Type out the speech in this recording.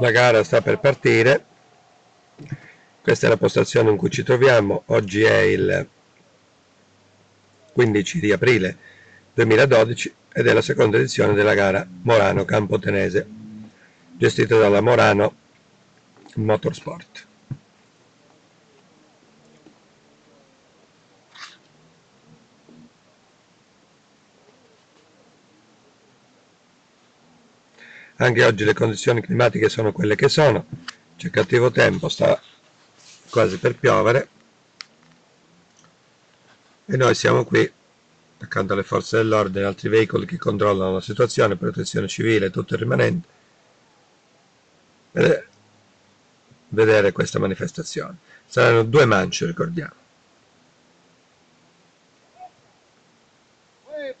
La gara sta per partire, questa è la postazione in cui ci troviamo, oggi è il 15 di aprile 2012 ed è la seconda edizione della gara Morano Campotenese, gestita dalla Morano Motorsport. Anche oggi le condizioni climatiche sono quelle che sono, c'è cattivo tempo, sta quasi per piovere e noi siamo qui accanto alle forze dell'ordine altri veicoli che controllano la situazione, protezione civile, tutto il rimanente, per vedere questa manifestazione. Saranno due mance, ricordiamo. Hey,